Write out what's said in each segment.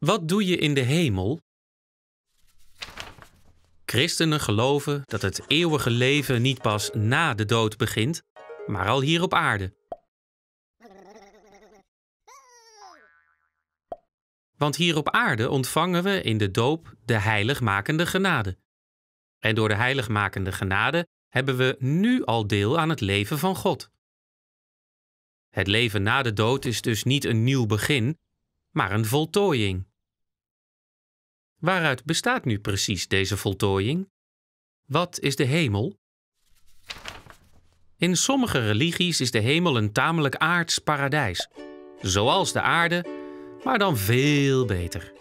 Wat doe je in de hemel? Christenen geloven dat het eeuwige leven niet pas na de dood begint, maar al hier op aarde. Want hier op aarde ontvangen we in de doop de heiligmakende genade. En door de heiligmakende genade hebben we nu al deel aan het leven van God. Het leven na de dood is dus niet een nieuw begin, maar een voltooiing. Waaruit bestaat nu precies deze voltooiing? Wat is de hemel? In sommige religies is de hemel een tamelijk aards paradijs, zoals de aarde, maar dan veel beter.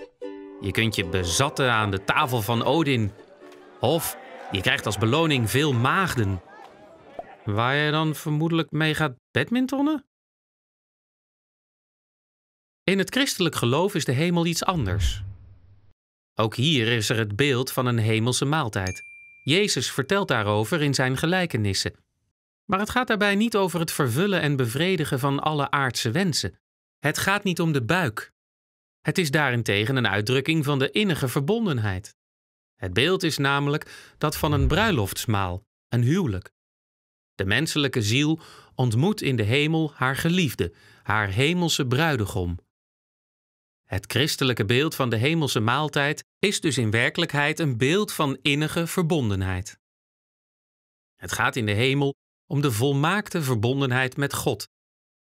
Je kunt je bezatten aan de tafel van Odin, of je krijgt als beloning veel maagden, waar je dan vermoedelijk mee gaat badmintonnen? In het christelijk geloof is de hemel iets anders. Ook hier is er het beeld van een hemelse maaltijd. Jezus vertelt daarover in zijn gelijkenissen. Maar het gaat daarbij niet over het vervullen en bevredigen van alle aardse wensen. Het gaat niet om de buik. Het is daarentegen een uitdrukking van de innige verbondenheid. Het beeld is namelijk dat van een bruiloftsmaal, een huwelijk. De menselijke ziel ontmoet in de hemel haar geliefde, haar hemelse bruidegom. Het christelijke beeld van de hemelse maaltijd is dus in werkelijkheid een beeld van innige verbondenheid. Het gaat in de hemel om de volmaakte verbondenheid met God,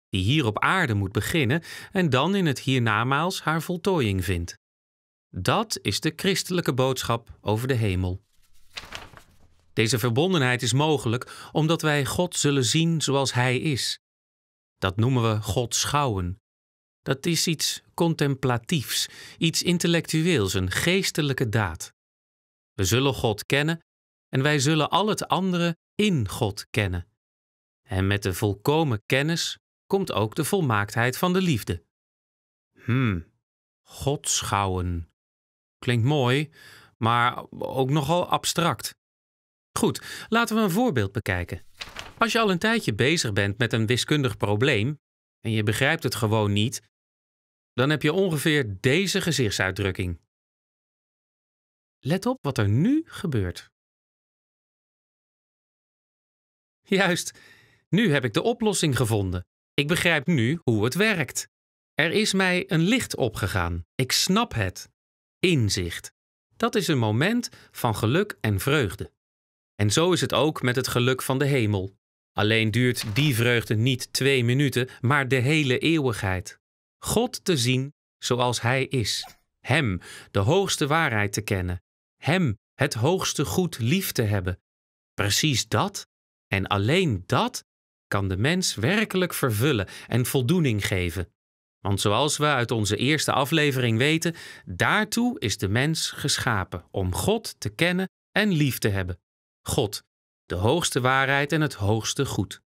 die hier op aarde moet beginnen en dan in het hiernamaals haar voltooiing vindt. Dat is de christelijke boodschap over de hemel. Deze verbondenheid is mogelijk omdat wij God zullen zien zoals Hij is. Dat noemen we God schouwen. Dat is iets contemplatiefs, iets intellectueels, een geestelijke daad. We zullen God kennen en wij zullen al het andere in God kennen. En met de volkomen kennis komt ook de volmaaktheid van de liefde. Hmm, God schouwen. Klinkt mooi, maar ook nogal abstract. Goed, laten we een voorbeeld bekijken. Als je al een tijdje bezig bent met een wiskundig probleem en je begrijpt het gewoon niet, dan heb je ongeveer deze gezichtsuitdrukking. Let op wat er nu gebeurt. Juist, nu heb ik de oplossing gevonden. Ik begrijp nu hoe het werkt. Er is mij een licht opgegaan. Ik snap het. Inzicht. Dat is een moment van geluk en vreugde. En zo is het ook met het geluk van de hemel. Alleen duurt die vreugde niet twee minuten, maar de hele eeuwigheid. God te zien zoals Hij is. Hem, de hoogste waarheid te kennen. Hem, het hoogste goed lief te hebben. Precies dat en alleen dat kan de mens werkelijk vervullen en voldoening geven. Want zoals we uit onze eerste aflevering weten, daartoe is de mens geschapen om God te kennen en lief te hebben. God, de hoogste waarheid en het hoogste goed.